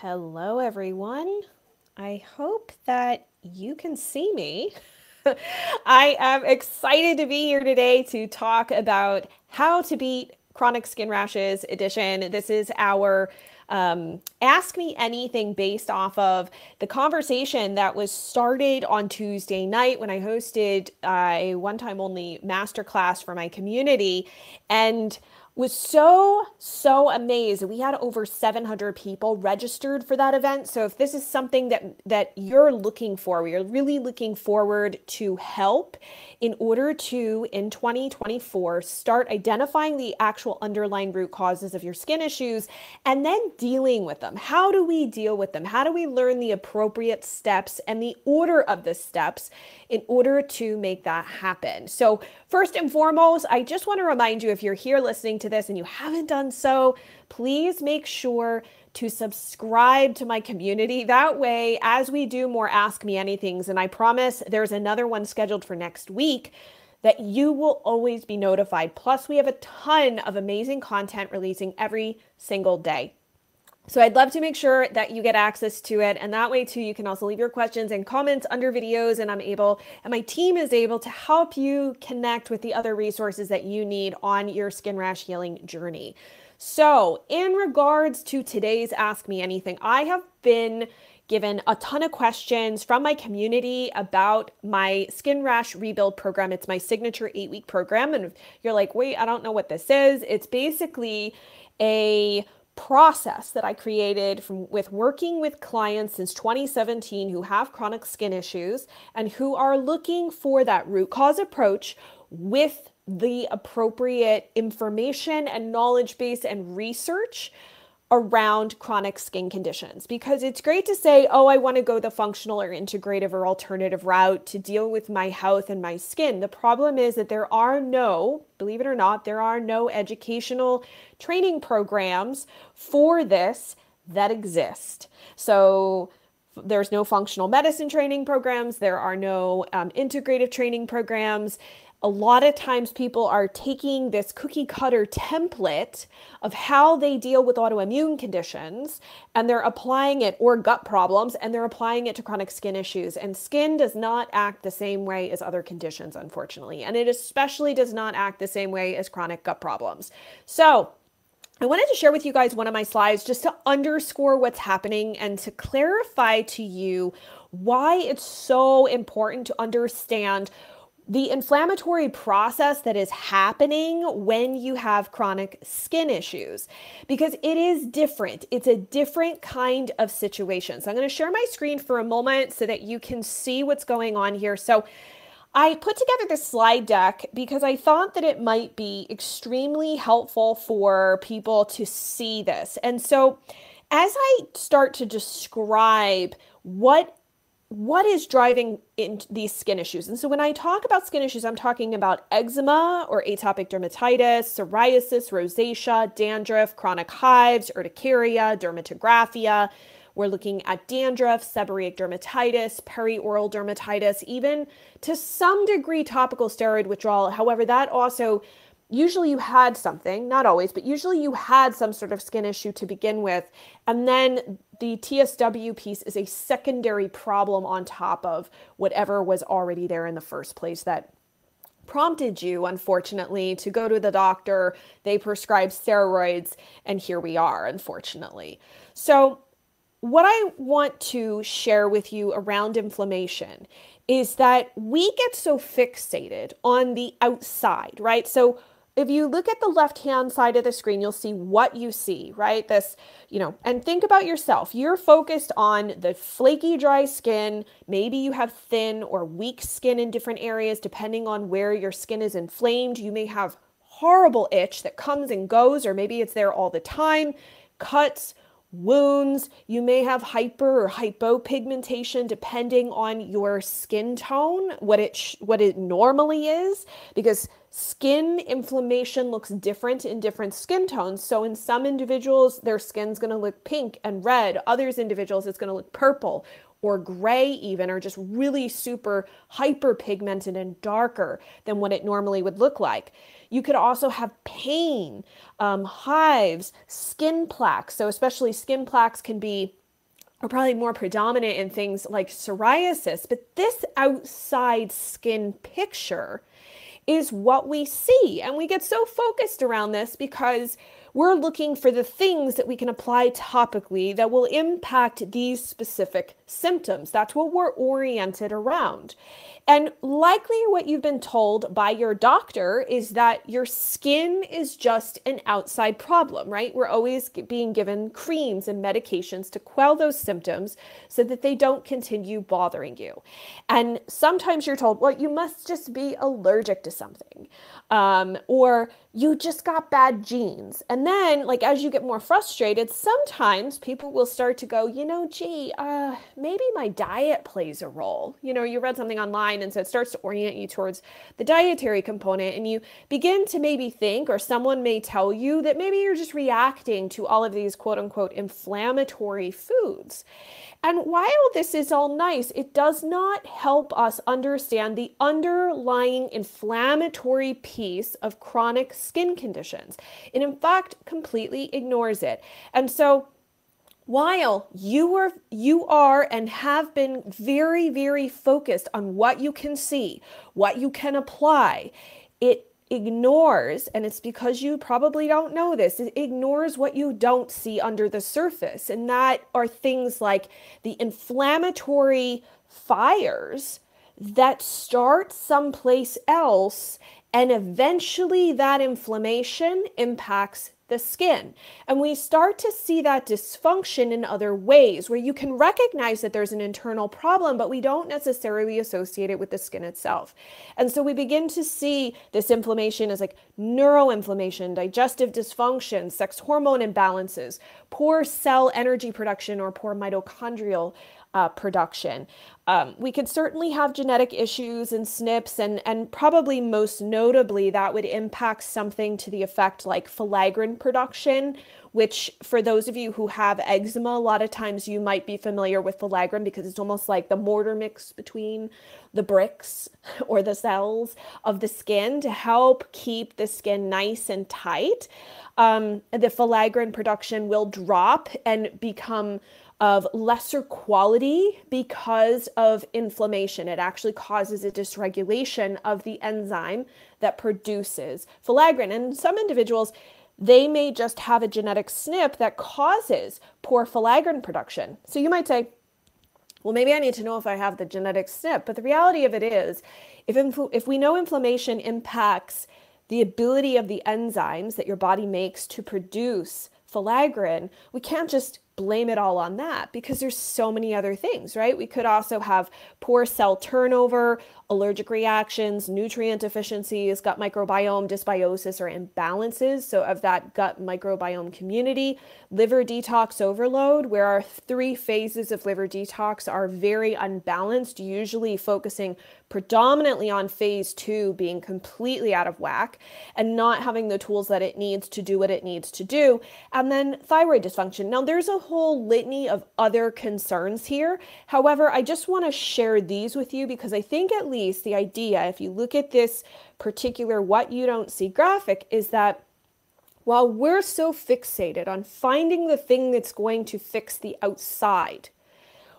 Hello, everyone. I hope that you can see me. I am excited to be here today to talk about how to beat chronic skin rashes edition. This is our um, ask me anything based off of the conversation that was started on Tuesday night when I hosted uh, a one time only masterclass for my community. And was so so amazed we had over 700 people registered for that event. So if this is something that that you're looking for we are really looking forward to help in order to in 2024 start identifying the actual underlying root causes of your skin issues and then dealing with them. How do we deal with them? How do we learn the appropriate steps and the order of the steps in order to make that happen? So first and foremost i just want to remind you if you're here listening to this and you haven't done so, please make sure to subscribe to my community. That way, as we do more Ask Me Anythings, and I promise there's another one scheduled for next week, that you will always be notified. Plus, we have a ton of amazing content releasing every single day. So I'd love to make sure that you get access to it. And that way too, you can also leave your questions and comments under videos and I'm able, and my team is able to help you connect with the other resources that you need on your skin rash healing journey. So in regards to today's Ask Me Anything, I have been given a ton of questions from my community about my skin rash rebuild program. It's my signature eight week program. And you're like, wait, I don't know what this is. It's basically a process that I created from with working with clients since 2017 who have chronic skin issues and who are looking for that root cause approach with the appropriate information and knowledge base and research around chronic skin conditions because it's great to say, oh, I want to go the functional or integrative or alternative route to deal with my health and my skin. The problem is that there are no, believe it or not, there are no educational training programs for this that exist. So, there's no functional medicine training programs. There are no um, integrative training programs a lot of times people are taking this cookie cutter template of how they deal with autoimmune conditions and they're applying it or gut problems and they're applying it to chronic skin issues. And skin does not act the same way as other conditions unfortunately. And it especially does not act the same way as chronic gut problems. So I wanted to share with you guys one of my slides just to underscore what's happening and to clarify to you why it's so important to understand the inflammatory process that is happening when you have chronic skin issues because it is different. It's a different kind of situation. So I'm going to share my screen for a moment so that you can see what's going on here. So I put together this slide deck because I thought that it might be extremely helpful for people to see this. And so as I start to describe what what is driving in these skin issues? And so when I talk about skin issues, I'm talking about eczema or atopic dermatitis, psoriasis, rosacea, dandruff, chronic hives, urticaria, dermatographia. We're looking at dandruff, seborrheic dermatitis, perioral dermatitis, even to some degree topical steroid withdrawal. However, that also usually you had something, not always, but usually you had some sort of skin issue to begin with. And then the TSW piece is a secondary problem on top of whatever was already there in the first place that prompted you, unfortunately, to go to the doctor. They prescribe steroids, and here we are, unfortunately. So, what I want to share with you around inflammation is that we get so fixated on the outside, right? So, if you look at the left hand side of the screen, you'll see what you see, right? This, you know, and think about yourself. You're focused on the flaky, dry skin. Maybe you have thin or weak skin in different areas, depending on where your skin is inflamed. You may have horrible itch that comes and goes, or maybe it's there all the time, cuts, wounds. You may have hyper or hypopigmentation depending on your skin tone, what it what it normally is, because skin inflammation looks different in different skin tones. So in some individuals, their skin's going to look pink and red. Others individuals, it's going to look purple or gray even or just really super hyperpigmented and darker than what it normally would look like. You could also have pain, um, hives, skin plaques. So, especially skin plaques can be are probably more predominant in things like psoriasis, but this outside skin picture is what we see. And we get so focused around this because we're looking for the things that we can apply topically that will impact these specific symptoms. That's what we're oriented around. And likely what you've been told by your doctor is that your skin is just an outside problem, right? We're always being given creams and medications to quell those symptoms so that they don't continue bothering you. And sometimes you're told, well, you must just be allergic to something um, or you just got bad genes. And then, like, as you get more frustrated, sometimes people will start to go, you know, gee, uh, maybe my diet plays a role. You know, you read something online, and so it starts to orient you towards the dietary component, and you begin to maybe think, or someone may tell you that maybe you're just reacting to all of these quote unquote inflammatory foods. And while this is all nice, it does not help us understand the underlying inflammatory piece of chronic skin conditions. It, in fact, completely ignores it. And so, while you are you are and have been very very focused on what you can see what you can apply it ignores, and it's because you probably don't know this, it ignores what you don't see under the surface. And that are things like the inflammatory fires that start someplace else, and eventually that inflammation impacts the skin. And we start to see that dysfunction in other ways where you can recognize that there's an internal problem, but we don't necessarily associate it with the skin itself. And so we begin to see this inflammation as like neuroinflammation, digestive dysfunction, sex hormone imbalances, poor cell energy production, or poor mitochondrial uh, production. Um, we could certainly have genetic issues and SNPs, and, and probably most notably, that would impact something to the effect like filaggrin production, which, for those of you who have eczema, a lot of times you might be familiar with filaggrin because it's almost like the mortar mix between the bricks or the cells of the skin to help keep the skin nice and tight. Um, the filaggrin production will drop and become of lesser quality because of inflammation. It actually causes a dysregulation of the enzyme that produces filaggrin. And some individuals, they may just have a genetic SNP that causes poor filaggrin production. So you might say, well, maybe I need to know if I have the genetic SNP. But the reality of it is, if, if we know inflammation impacts the ability of the enzymes that your body makes to produce filaggrin, we can't just blame it all on that because there's so many other things, right? We could also have poor cell turnover, allergic reactions, nutrient deficiencies, gut microbiome dysbiosis or imbalances. So, of that gut microbiome community, liver detox overload, where our three phases of liver detox are very unbalanced, usually focusing predominantly on phase two being completely out of whack and not having the tools that it needs to do what it needs to do. And then thyroid dysfunction. Now, there's a whole litany of other concerns here. However, I just want to share these with you because I think at least the idea, if you look at this particular what you don't see graphic, is that while we're so fixated on finding the thing that's going to fix the outside,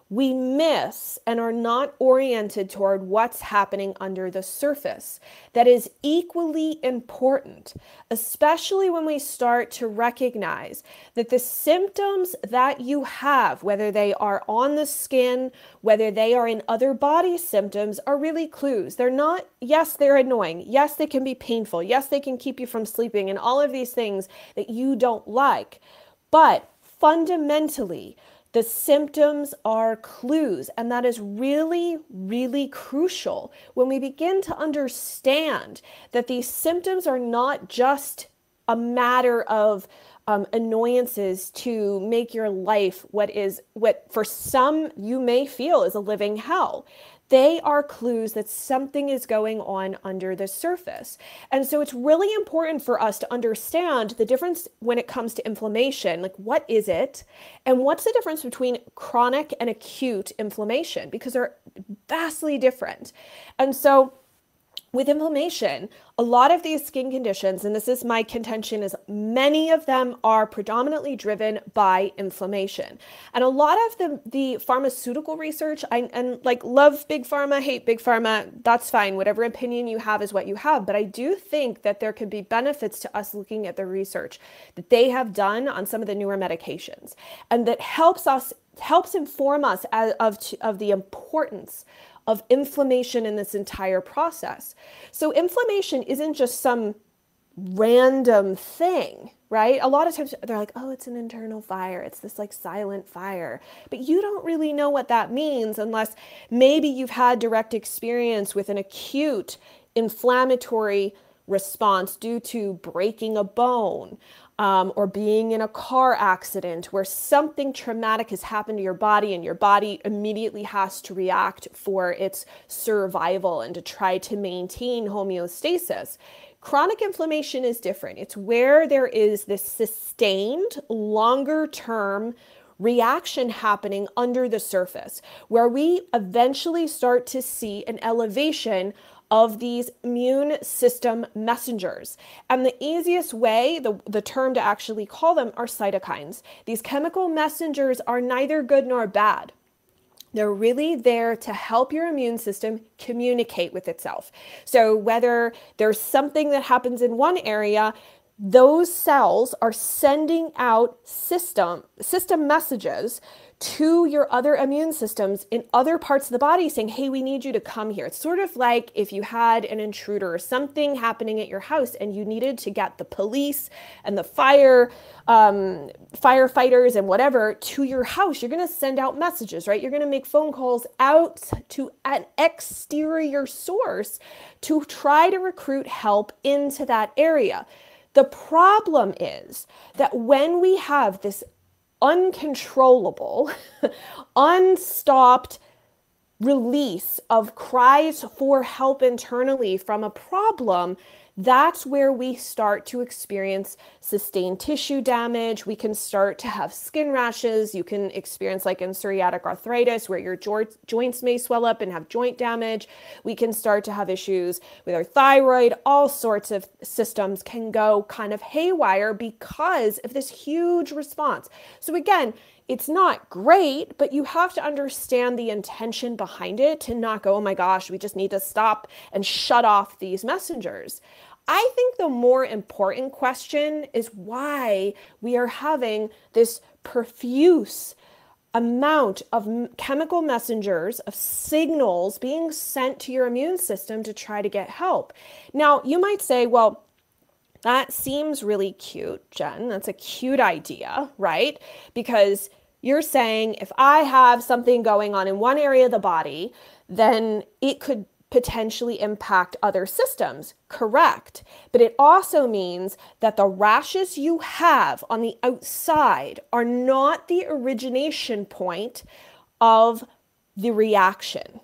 we miss and are not oriented toward what's happening under the surface. That is equally important, especially when we start to recognize that the symptoms that you have, whether they are on the skin, whether they are in other body symptoms, are really clues. They're not, yes, they're annoying. Yes, they can be painful. Yes, they can keep you from sleeping and all of these things that you don't like. But fundamentally, the symptoms are clues, and that is really, really crucial. When we begin to understand that these symptoms are not just a matter of um, annoyances to make your life what is what for some you may feel is a living hell they are clues that something is going on under the surface. And so it's really important for us to understand the difference when it comes to inflammation. Like, what is it? And what's the difference between chronic and acute inflammation? Because they're vastly different. And so, with inflammation, a lot of these skin conditions, and this is my contention, is many of them are predominantly driven by inflammation. And a lot of the, the pharmaceutical research, I, and like love big pharma, hate big pharma, that's fine. Whatever opinion you have is what you have. But I do think that there could be benefits to us looking at the research that they have done on some of the newer medications and that helps us helps inform us as, of, of the importance of inflammation in this entire process. So, inflammation isn't just some random thing, right? A lot of times they're like, oh, it's an internal fire. It's this like silent fire. But you don't really know what that means unless maybe you've had direct experience with an acute inflammatory response due to breaking a bone um, or being in a car accident where something traumatic has happened to your body and your body immediately has to react for its survival and to try to maintain homeostasis. Chronic inflammation is different. It's where there is this sustained, longer term reaction happening under the surface, where we eventually start to see an elevation of these immune system messengers. And the easiest way, the, the term to actually call them, are cytokines. These chemical messengers are neither good nor bad. They're really there to help your immune system communicate with itself. So, whether there's something that happens in one area, those cells are sending out system system messages to your other immune systems in other parts of the body saying, hey, we need you to come here. It's sort of like if you had an intruder or something happening at your house and you needed to get the police and the fire, um, firefighters and whatever to your house, you're going to send out messages, right? You're going to make phone calls out to an exterior source to try to recruit help into that area. The problem is that when we have this uncontrollable, unstopped release of cries for help internally from a problem that's where we start to experience sustained tissue damage. We can start to have skin rashes. You can experience, like in psoriatic arthritis, where your jo- joints may swell up and have joint damage. We can start to have issues with our thyroid. All sorts of systems can go kind of haywire because of this huge response. So, again, it's not great, but you have to understand the intention behind it to not go, oh my gosh, we just need to stop and shut off these messengers. I think the more important question is why we are having this profuse amount of chemical messengers, of signals being sent to your immune system to try to get help. Now, you might say, well, that seems really cute, Jen. That's a cute idea, right? Because you're saying if I have something going on in one area of the body, then it could potentially impact other systems. Correct. But it also means that the rashes you have on the outside are not the origination point of the reaction.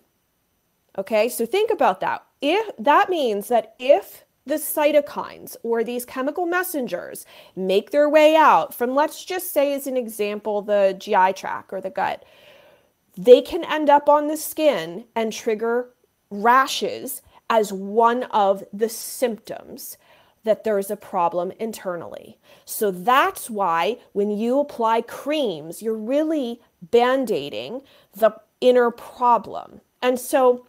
Okay, so think about that. If that means that if the cytokines or these chemical messengers make their way out from, let's just say, as an example, the GI tract or the gut, they can end up on the skin and trigger rashes as one of the symptoms that there is a problem internally. So that's why when you apply creams, you're really band aiding the inner problem. And so,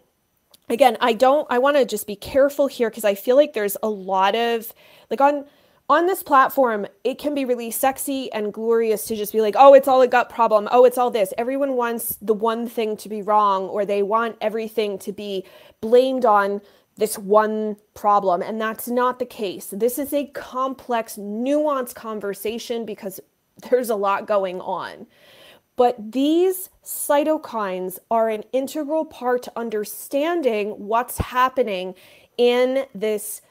again, I don't, I want to just be careful here because I feel like there's a lot of, like on, on this platform, it can be really sexy and glorious to just be like, oh, it's all a gut problem. Oh, it's all this. Everyone wants the one thing to be wrong, or they want everything to be blamed on this one problem. And that's not the case. This is a complex, nuanced conversation because there's a lot going on. But these cytokines are an integral part to understanding what's happening in this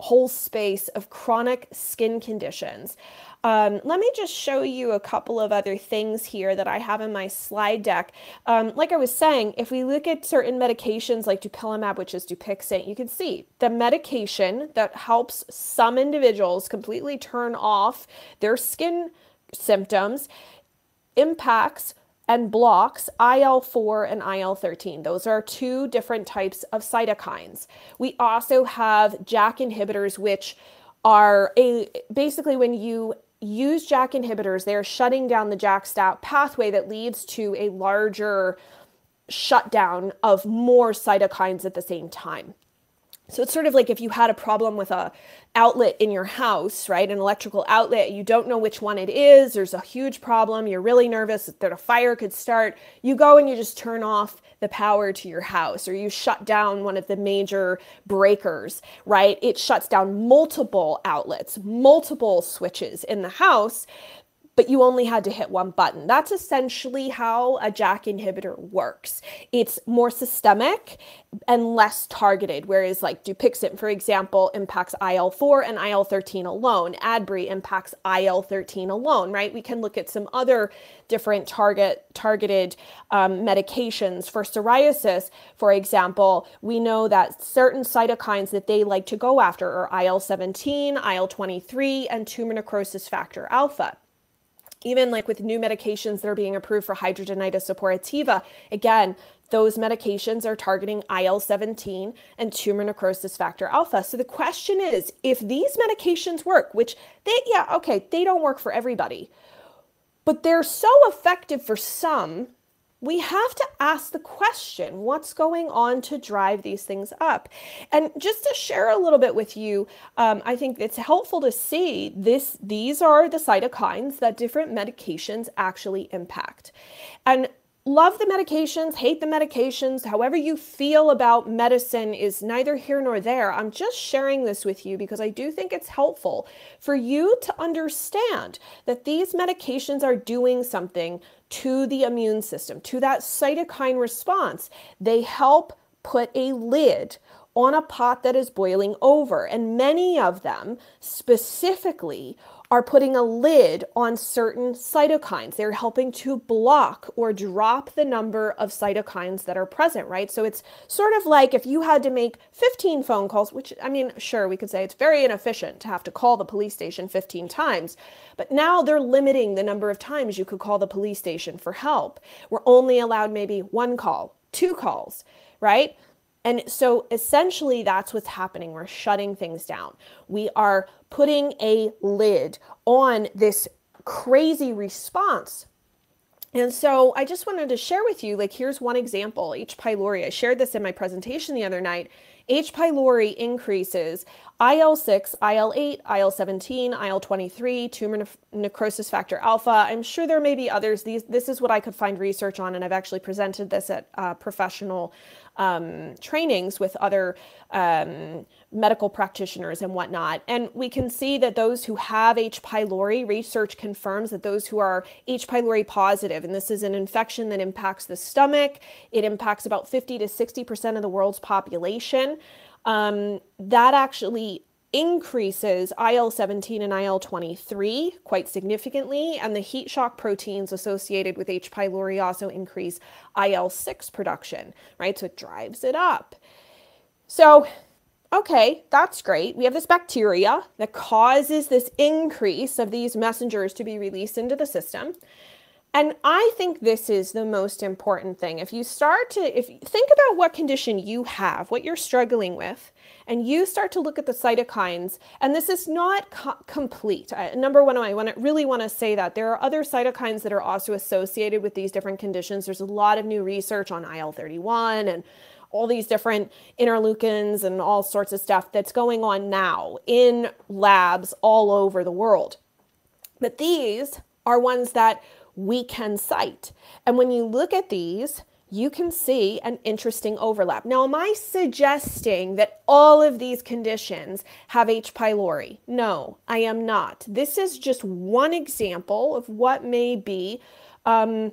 whole space of chronic skin conditions. Um, let me just show you a couple of other things here that I have in my slide deck. Um, like I was saying, if we look at certain medications like dupilumab, which is Dupixent, you can see the medication that helps some individuals completely turn off their skin symptoms impacts and blocks IL 4 and IL 13. Those are two different types of cytokines. We also have JAK inhibitors, which are a basically when you use JAK inhibitors, they're shutting down the JAK STAT pathway that leads to a larger shutdown of more cytokines at the same time. So it's sort of like if you had a problem with a outlet in your house, right? An electrical outlet, you don't know which one it is, there's a huge problem, you're really nervous that a fire could start. You go and you just turn off the power to your house or you shut down one of the major breakers, right? It shuts down multiple outlets, multiple switches in the house but you only had to hit one button. That's essentially how a JAK inhibitor works. It's more systemic and less targeted, whereas like Dupixent, for example, impacts IL-4 and IL-13 alone. Adbry impacts IL-13 alone, right? We can look at some other different target targeted um, medications for psoriasis. For example, we know that certain cytokines that they like to go after are IL-17, IL-23, and tumor necrosis factor alpha even like with new medications that are being approved for hidradenitis suppurativa, again, those medications are targeting IL 17 and tumor necrosis factor alpha. So the question is if these medications work, which they, yeah, okay, they don't work for everybody, but they're so effective for some we have to ask the question what's going on to drive these things up? And just to share a little bit with you um, i think it's helpful to see this these are the cytokines that different medications actually impact. And love the medications, hate the medications, however you feel about medicine is neither here nor there. I'm just sharing this with you because I do think it's helpful for you to understand that these medications are doing something to the immune system, to that cytokine response. They help put a lid on a pot that is boiling over. And many of them specifically are putting a lid on certain cytokines. They're helping to block or drop the number of cytokines that are present, right? So it's sort of like if you had to make 15 phone calls, which I mean, sure, we could say it's very inefficient to have to call the police station 15 times, but now they're limiting the number of times you could call the police station for help. We're only allowed maybe one call, two calls, right? And so essentially, that's what's happening. We're shutting things down. We are putting a lid on this crazy response. And so I just wanted to share with you like, here's one example H. pylori. I shared this in my presentation the other night. H. pylori increases IL 6, IL 8, IL 17, IL 23, tumor ne necrosis factor alpha. I'm sure there may be others. These, this is what I could find research on, and I've actually presented this at uh, professional um, trainings with other um, medical practitioners and whatnot. And we can see that those who have H. pylori, research confirms that those who are H. pylori positive, and this is an infection that impacts the stomach, it impacts about 50 to 60% of the world's population. Um, that actually increases IL 17 and IL 23 quite significantly, and the heat shock proteins associated with H. pylori also increase IL 6 production, right? So it drives it up. So, okay, that's great. We have this bacteria that causes this increase of these messengers to be released into the system. And I think this is the most important thing. If you start to if think about what condition you have, what you're struggling with, and you start to look at the cytokines, and this is not co complete. Uh, number one, I want to really want to say that there are other cytokines that are also associated with these different conditions. There's a lot of new research on IL-31 and all these different interleukins and all sorts of stuff that's going on now in labs all over the world. But these are ones that we can cite. And when you look at these, you can see an interesting overlap. Now, am I suggesting that all of these conditions have H. pylori? No, I am not. This is just one example of what may be um,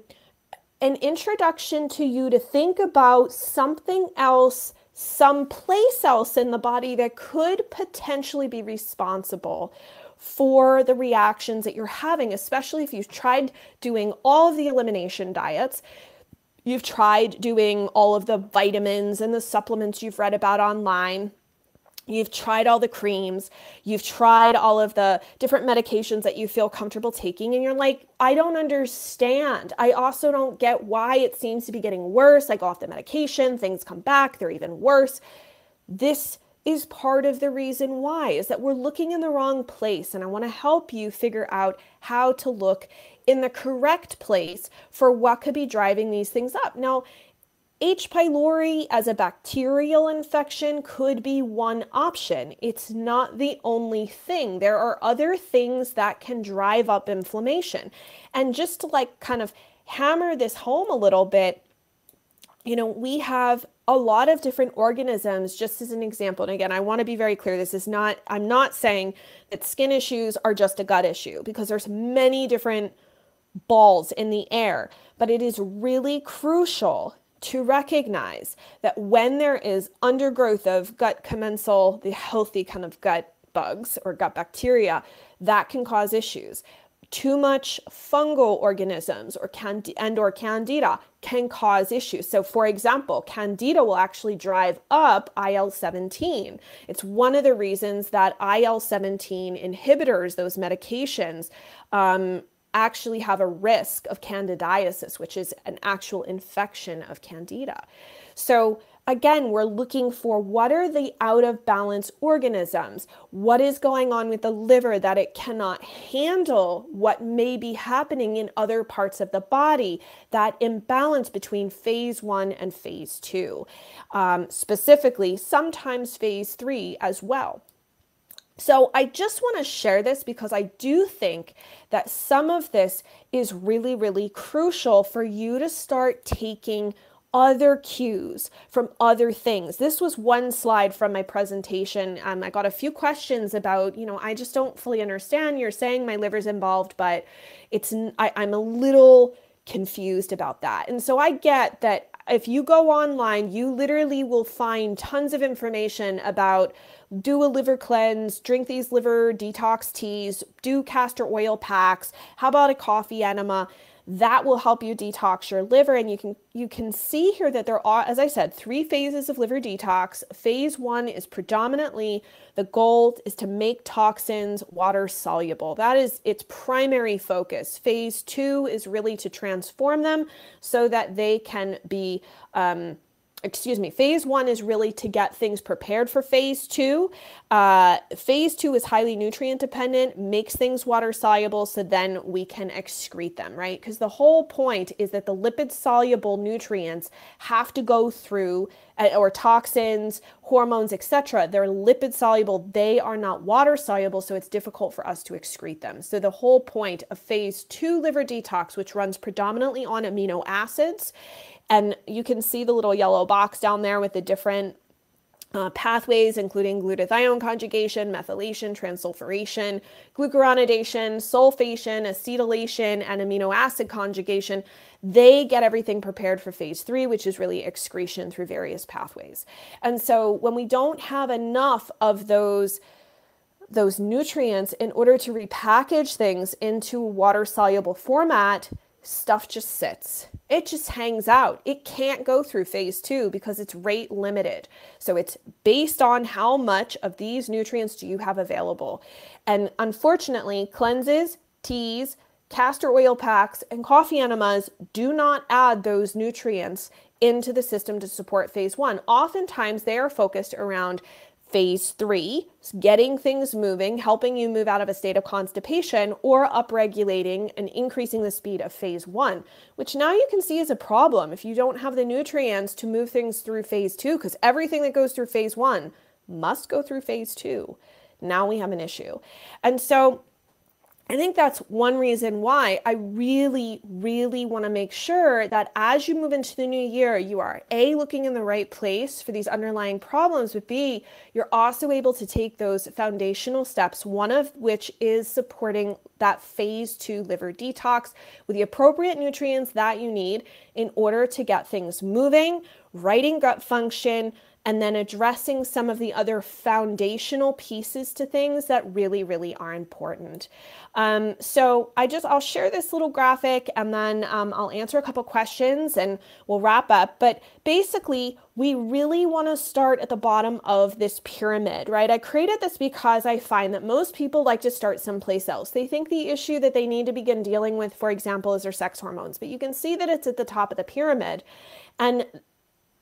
an introduction to you to think about something else, someplace else in the body that could potentially be responsible for the reactions that you're having, especially if you've tried doing all of the elimination diets. You've tried doing all of the vitamins and the supplements you've read about online. You've tried all the creams, you've tried all of the different medications that you feel comfortable taking, and you're like, I don't understand. I also don't get why it seems to be getting worse. I go off the medication, things come back, they're even worse. This is part of the reason why is that we're looking in the wrong place and I want to help you figure out how to look in the correct place for what could be driving these things up. Now, H. pylori as a bacterial infection could be one option. It's not the only thing. There are other things that can drive up inflammation. And just to like kind of hammer this home a little bit, you know, we have a lot of different organisms, just as an example. And again, I want to be very clear. This is not, I'm not saying that skin issues are just a gut issue because there's many different balls in the air. But it is really crucial to recognize that when there is undergrowth of gut commensal, the healthy kind of gut bugs or gut bacteria, that can cause issues. Too much fungal organisms or cand- and or candida can cause issues. So for example, candida will actually drive up IL-17. It's one of the reasons that IL-17 inhibitors, those medications, um, actually have a risk of candidiasis, which is an actual infection of candida. So again, we're looking for what are the out of balance organisms? What is going on with the liver that it cannot handle what may be happening in other parts of the body? That imbalance between phase one and phase two, um, specifically, sometimes phase three as well. So I just want to share this because I do think that some of this is really, really crucial for you to start taking other cues from other things. This was one slide from my presentation. Um, I got a few questions about, you know, I just don't fully understand. You're saying my liver's involved, but it's I, I'm a little confused about that. And so I get that if you go online, you literally will find tons of information about do a liver cleanse, drink these liver detox teas, do castor oil packs, how about a coffee enema? That will help you detox your liver and you can you can see here that there are as i said three phases of liver detox. Phase one is predominantly the goal is to make toxins water soluble. That is its primary focus. Phase two is really to transform them so that they can be um, excuse me, phase one is really to get things prepared for phase two. Uh, phase two is highly nutrient dependent, makes things water soluble so then we can excrete them, right? Because the whole point is that the lipid soluble nutrients have to go through uh, or toxins, hormones, etc. They're lipid soluble, they are not water soluble, so it's difficult for us to excrete them. So the whole point of phase two liver detox, which runs predominantly on amino acids, and you can see the little yellow box down there with the different uh, pathways, including glutathione conjugation, methylation, transsulfuration, glucuronidation, sulfation, acetylation, and amino acid conjugation. They get everything prepared for phase three, which is really excretion through various pathways. And so when we don't have enough of those those nutrients in order to repackage things into water soluble format, stuff just sits. It just hangs out. It can't go through phase two because it's rate limited. So it's based on how much of these nutrients do you have available. And unfortunately, cleanses, teas, castor oil packs, and coffee enemas do not add those nutrients into the system to support phase one. Oftentimes, they are focused around phase three, getting things moving, helping you move out of a state of constipation, or upregulating and increasing the speed of phase one, which now you can see is a problem if you don't have the nutrients to move things through phase two, because everything that goes through phase one must go through phase two. Now we have an issue. And so I think that's one reason why I really, really want to make sure that as you move into the new year, you are A, looking in the right place for these underlying problems, but B, you're also able to take those foundational steps, one of which is supporting that phase two liver detox with the appropriate nutrients that you need in order to get things moving, righting gut function, and then addressing some of the other foundational pieces to things that really, really are important. Um, so I just, I'll share this little graphic and then um, I'll answer a couple questions and we'll wrap up. But basically, we really want to start at the bottom of this pyramid, right? I created this because I find that most people like to start someplace else. They think the issue that they need to begin dealing with, for example, is their sex hormones, but you can see that it's at the top of the pyramid. And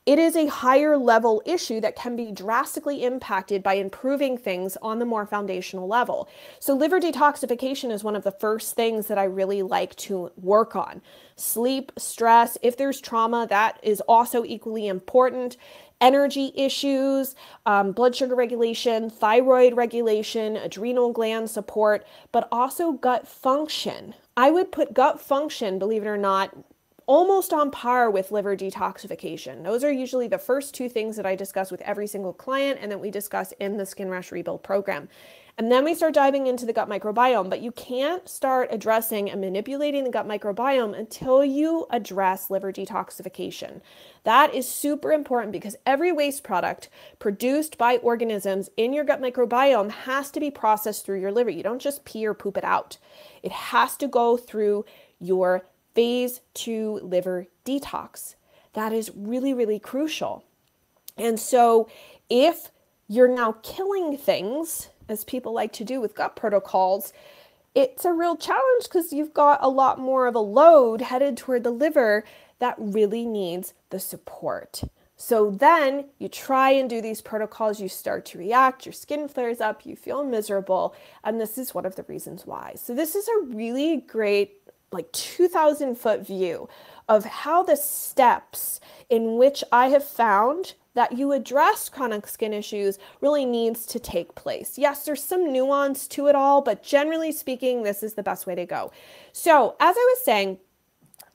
it is a higher level issue that can be drastically impacted by improving things on the more foundational level. So, liver detoxification is one of the first things that I really like to work on. Sleep, stress, if there's trauma, that is also equally important. Energy issues, um, blood sugar regulation, thyroid regulation, adrenal gland support, but also gut function. I would put gut function, believe it or not, almost on par with liver detoxification. Those are usually the first two things that I discuss with every single client and that we discuss in the Skin Rash Rebuild program. And then we start diving into the gut microbiome, but you can't start addressing and manipulating the gut microbiome until you address liver detoxification. That is super important because every waste product produced by organisms in your gut microbiome has to be processed through your liver. You don't just pee or poop it out, it has to go through your phase two liver detox. That is really, really crucial. And so, if you're now killing things, as people like to do with gut protocols, it's a real challenge because you've got a lot more of a load headed toward the liver that really needs the support. So then you try and do these protocols, you start to react, your skin flares up, you feel miserable, and this is one of the reasons why. So, this is a really great like 2000 foot view of how the steps in which I have found that you address chronic skin issues really needs to take place. Yes, there's some nuance to it all, but generally speaking, this is the best way to go. So, as I was saying,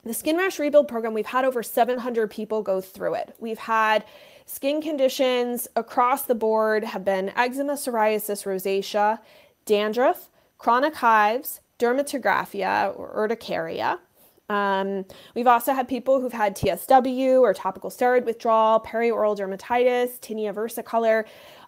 the Skin Rash Rebuild program, we've had over 700 people go through it. We've had skin conditions across the board have been eczema, psoriasis, rosacea, dandruff, chronic hives, dermatographia or urticaria. Um, we've also had people who've had TSW or topical steroid withdrawal, perioral dermatitis, tinea versicolor,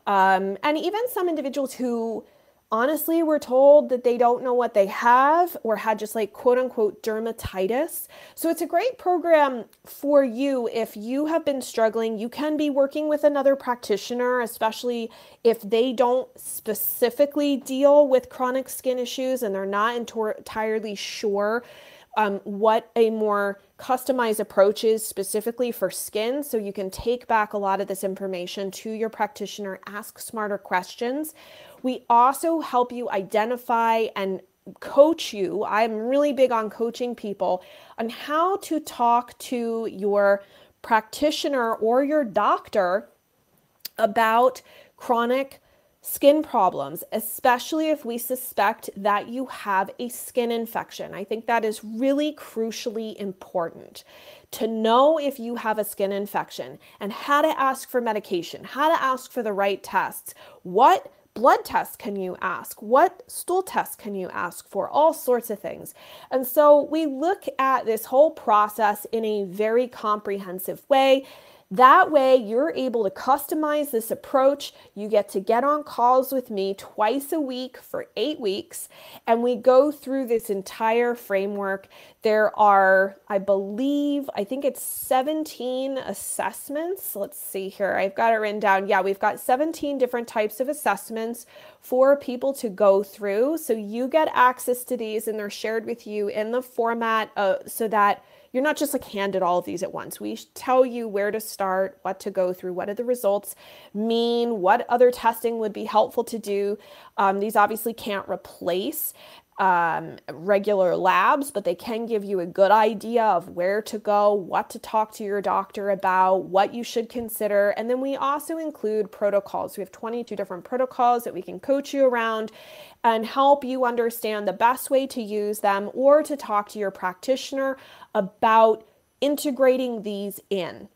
um, and even some individuals who honestly were told that they don't know what they have or had just like quote unquote dermatitis. So it's a great program for you if you have been struggling. You can be working with another practitioner, especially if they don't specifically deal with chronic skin issues and they're not entirely sure um, what a more customized approach is specifically for skin. So you can take back a lot of this information to your practitioner, ask smarter questions. We also help you identify and coach you. I'm really big on coaching people on how to talk to your practitioner or your doctor about chronic skin problems, especially if we suspect that you have a skin infection. I think that is really crucially important to know if you have a skin infection and how to ask for medication, how to ask for the right tests, what blood tests can you ask? What stool tests can you ask for? All sorts of things. And so we look at this whole process in a very comprehensive way that way, you're able to customize this approach. You get to get on calls with me twice a week for eight weeks, and we go through this entire framework. There are, I believe, I think it's 17 assessments. Let's see here. I've got it written down. Yeah, we've got 17 different types of assessments for people to go through. So you get access to these, and they're shared with you in the format uh, so that you're not just like handed all of these at once. We tell you where to start, what to go through, what do the results mean, what other testing would be helpful to do. Um, these obviously can't replace um, regular labs, but they can give you a good idea of where to go, what to talk to your doctor about, what you should consider. And then we also include protocols. We have 22 different protocols that we can coach you around and help you understand the best way to use them or to talk to your practitioner about integrating these in.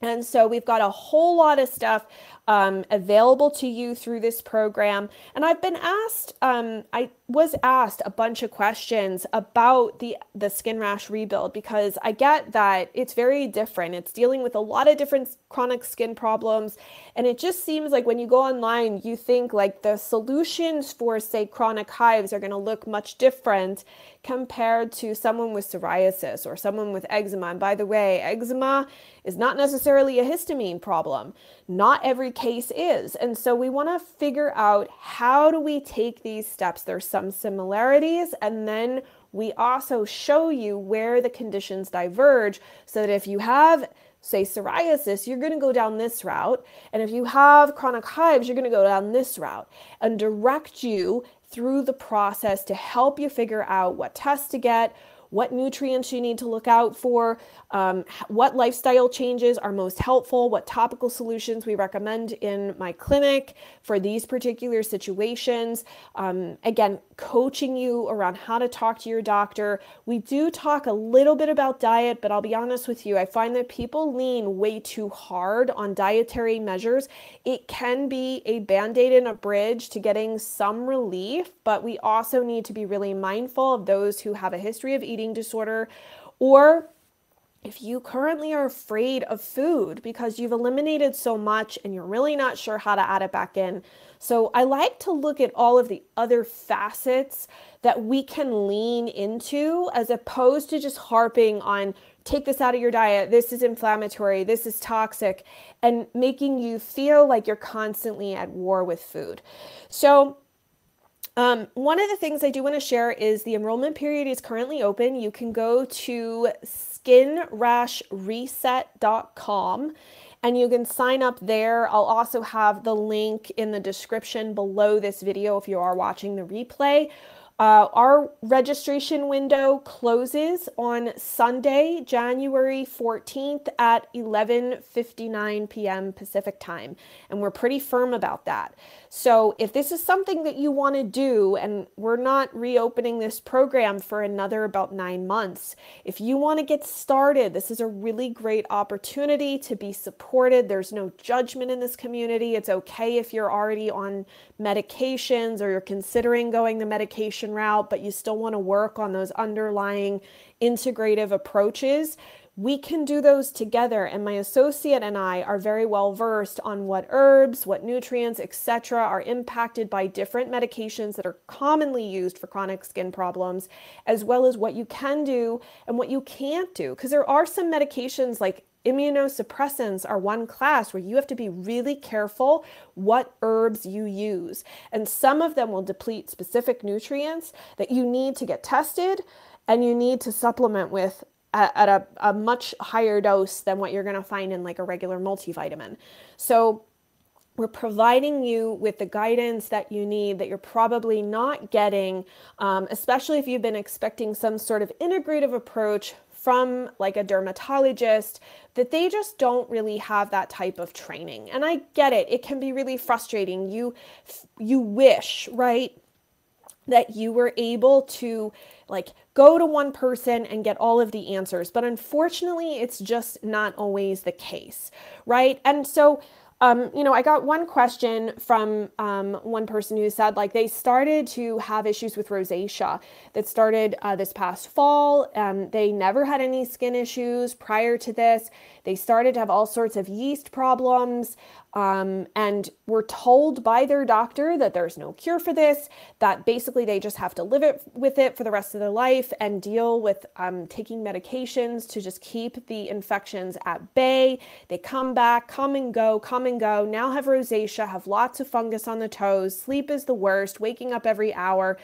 And so we've got a whole lot of stuff um, available to you through this program. And I've been asked, um, I was asked a bunch of questions about the the skin rash rebuild because I get that it's very different. It's dealing with a lot of different chronic skin problems, and it just seems like when you go online, you think like the solutions for say chronic hives are going to look much different compared to someone with psoriasis or someone with eczema. And by the way, eczema is not necessarily a histamine problem. Not every case is. And so we want to figure out how do we take these steps. There's some similarities and then we also show you where the conditions diverge so that if you have say psoriasis, you're going to go down this route. And if you have chronic hives, you're going to go down this route and direct you through the process to help you figure out what tests to get, what nutrients you need to look out for, um, what lifestyle changes are most helpful, what topical solutions we recommend in my clinic for these particular situations. Um, again, coaching you around how to talk to your doctor. We do talk a little bit about diet, but I'll be honest with you, I find that people lean way too hard on dietary measures. It can be a band aid and a bridge to getting some relief, but we also need to be really mindful of those who have a history of eating disorder or if you currently are afraid of food because you've eliminated so much and you're really not sure how to add it back in. So, I like to look at all of the other facets that we can lean into as opposed to just harping on take this out of your diet, this is inflammatory, this is toxic, and making you feel like you're constantly at war with food. So, um, one of the things I do want to share is the enrollment period is currently open. You can go to skinrashreset.com and you can sign up there. I'll also have the link in the description below this video if you are watching the replay. Uh, our registration window closes on Sunday, January 14th at 11:59 p.m. Pacific time, and we're pretty firm about that. So, if this is something that you want to do and we're not reopening this program for another about 9 months, if you want to get started, this is a really great opportunity to be supported. There's no judgment in this community. It's okay if you're already on medications or you're considering going the medication route, but you still want to work on those underlying integrative approaches, we can do those together and my associate and I are very well versed on what herbs, what nutrients, etc. are impacted by different medications that are commonly used for chronic skin problems as well as what you can do and what you can't do because there are some medications like immunosuppressants are one class where you have to be really careful what herbs you use. And some of them will deplete specific nutrients that you need to get tested and you need to supplement with at, a, a much higher dose than what you're going to find in like a regular multivitamin. So we're providing you with the guidance that you need that you're probably not getting, um, especially if you've been expecting some sort of integrative approach from like a dermatologist that they just don't really have that type of training. And I get it. It can be really frustrating. You you wish, right, that you were able to like go to one person and get all of the answers, but unfortunately, it's just not always the case, right? And so um, you know, I got one question from um, one person who said like they started to have issues with rosacea that started uh, this past fall. Um, they never had any skin issues prior to this. They started to have all sorts of yeast problems um, and were told by their doctor that there's no cure for this, that basically they just have to live it, with it for the rest of their life and deal with um, taking medications to just keep the infections at bay. They come back, come and go, come and go, now have rosacea, have lots of fungus on the toes, sleep is the worst, waking up every hour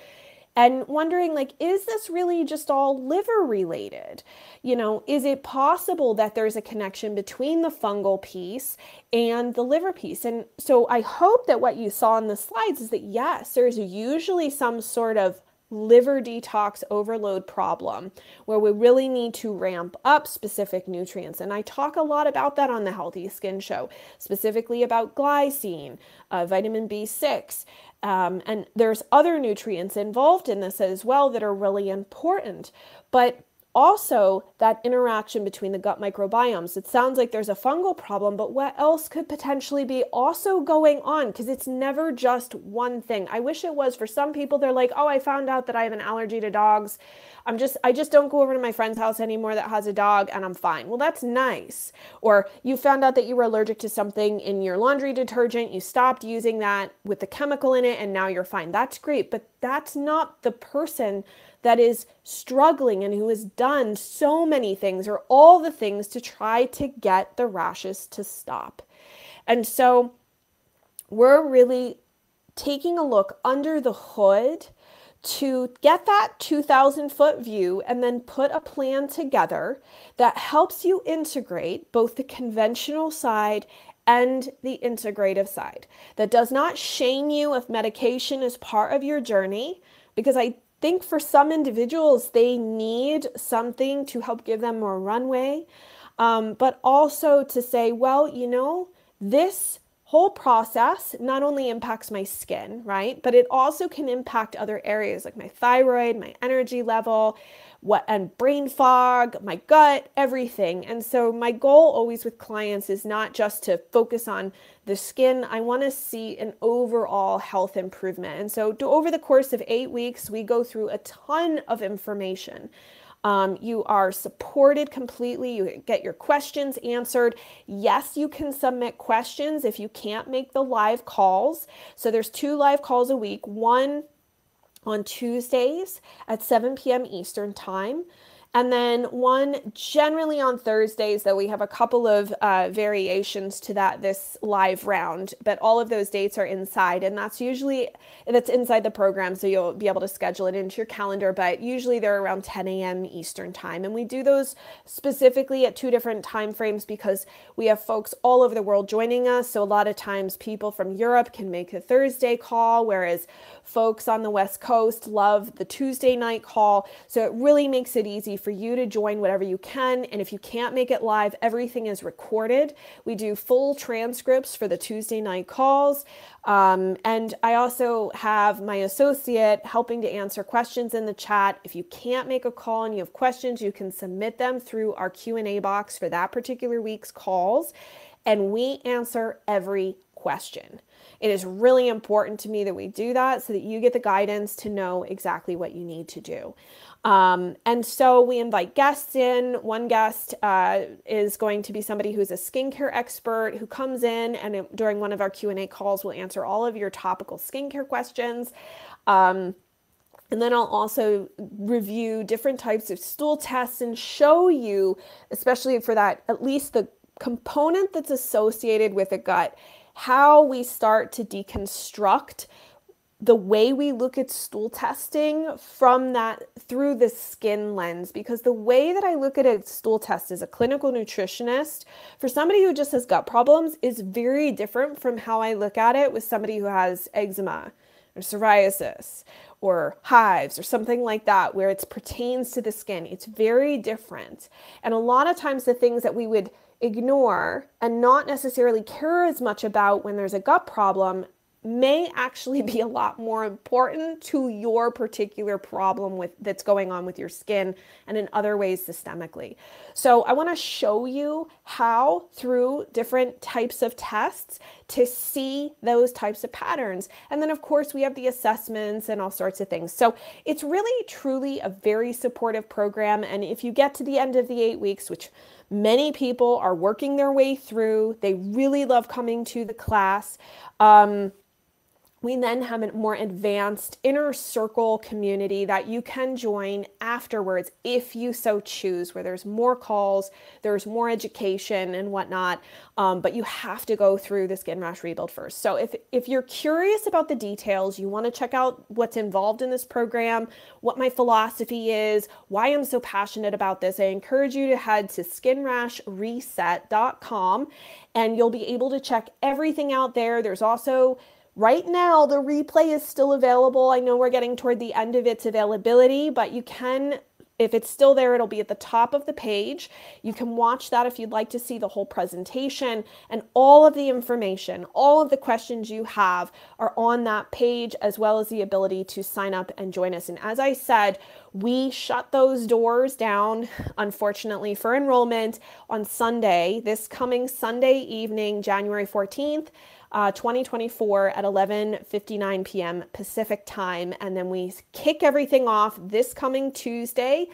and wondering like is this really just all liver related you know is it possible that there's a connection between the fungal piece and the liver piece and so i hope that what you saw in the slides is that yes there's usually some sort of liver detox overload problem where we really need to ramp up specific nutrients. And I talk a lot about that on the Healthy Skin Show, specifically about glycine, uh, vitamin B6, um, and there's other nutrients involved in this as well that are really important. But also that interaction between the gut microbiomes. It sounds like there's a fungal problem, but what else could potentially be also going on? Because it's never just one thing. I wish it was for some people, they're like, oh, I found out that I have an allergy to dogs. I'm just, I just don't go over to my friend's house anymore that has a dog and I'm fine. Well, that's nice. Or you found out that you were allergic to something in your laundry detergent, you stopped using that with the chemical in it, and now you're fine. That's great. But that's not the person that is struggling and who has done so many things or all the things to try to get the rashes to stop. And so we're really taking a look under the hood to get that 2000 foot view and then put a plan together that helps you integrate both the conventional side and the integrative side. That does not shame you if medication is part of your journey, because I think for some individuals, they need something to help give them more runway, um, but also to say, well, you know, this whole process not only impacts my skin, right? But it also can impact other areas like my thyroid, my energy level, what and brain fog, my gut, everything. And so my goal always with clients is not just to focus on the skin. I want to see an overall health improvement. And so to, over the course of 8 weeks, we go through a ton of information. Um, you are supported completely. You get your questions answered. Yes, you can submit questions if you can't make the live calls. So there's two live calls a week. One on Tuesdays at 7 p.m. Eastern Time. And then one generally on Thursdays, though we have a couple of uh, variations to that this live round, but all of those dates are inside, and that's usually that's inside the program, so you'll be able to schedule it into your calendar. But usually they're around 10 a.m. Eastern time, and we do those specifically at two different time frames because we have folks all over the world joining us. So a lot of times people from Europe can make a Thursday call, whereas folks on the West Coast love the Tuesday night call. So it really makes it easy for you to join whatever you can. And if you can't make it live, everything is recorded. We do full transcripts for the Tuesday night calls. Um, and I also have my associate helping to answer questions in the chat. If you can't make a call and you have questions, you can submit them through our Q&A box for that particular week's calls and we answer every question. It is really important to me that we do that so that you get the guidance to know exactly what you need to do. Um, and so we invite guests in. One guest uh, is going to be somebody who's a skincare expert who comes in and during one of our Q&A calls will answer all of your topical skincare questions. Um, and then I'll also review different types of stool tests and show you, especially for that, at least the component that's associated with a gut, how we start to deconstruct the way we look at stool testing from that through the skin lens because the way that I look at a stool test as a clinical nutritionist for somebody who just has gut problems is very different from how I look at it with somebody who has eczema or psoriasis or hives or something like that where it pertains to the skin. It's very different. And a lot of times the things that we would ignore and not necessarily care as much about when there's a gut problem may actually be a lot more important to your particular problem with that's going on with your skin and in other ways systemically. So I want to show you how through different types of tests to see those types of patterns. And then of course we have the assessments and all sorts of things. So it's really truly a very supportive program and if you get to the end of the 8 weeks which Many people are working their way through. They really love coming to the class. Um, we then have a more advanced inner circle community that you can join afterwards if you so choose, where there's more calls, there's more education and whatnot. Um, but you have to go through the skin rash rebuild first. So if, if you're curious about the details, you want to check out what's involved in this program, what my philosophy is, why I'm so passionate about this, I encourage you to head to skinrashreset.com and you'll be able to check everything out there. There's also Right now, the replay is still available. I know we're getting toward the end of its availability, but you can if it's still there, it'll be at the top of the page. You can watch that if you'd like to see the whole presentation and all of the information, all of the questions you have are on that page, as well as the ability to sign up and join us. And as I said, we shut those doors down, unfortunately, for enrollment on Sunday, this coming Sunday evening, January 14th uh, 2024 at 11:59 p.m. Pacific time, and then we kick everything off this coming Tuesday,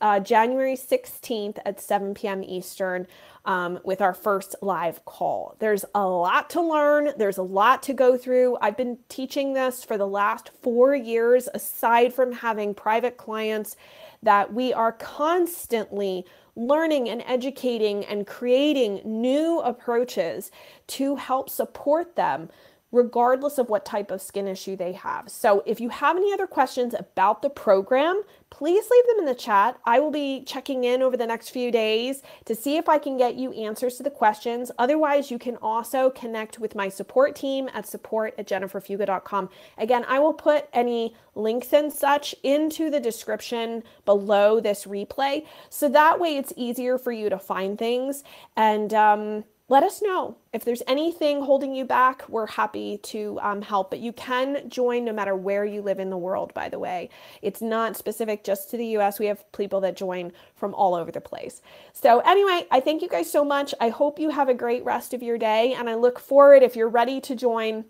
uh, January 16th at 7 p.m. Eastern. Um, with our first live call. There's a lot to learn, there's a lot to go through. I've been teaching this for the last four years, aside from having private clients, that we are constantly learning and educating and creating new approaches to help support them regardless of what type of skin issue they have. So if you have any other questions about the program, please leave them in the chat. I will be checking in over the next few days to see if I can get you answers to the questions. Otherwise, you can also connect with my support team at support at jenniferfugo.com. Again, I will put any links and such into the description below this replay. So that way it's easier for you to find things. And, um, let us know if there's anything holding you back. We're happy to um, help, but you can join no matter where you live in the world, by the way. It's not specific just to the US. We have people that join from all over the place. So, anyway, I thank you guys so much. I hope you have a great rest of your day, and I look forward if you're ready to join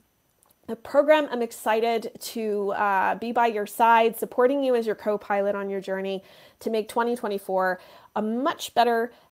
the program. I'm excited to uh, be by your side, supporting you as your co pilot on your journey to make 2024 a much better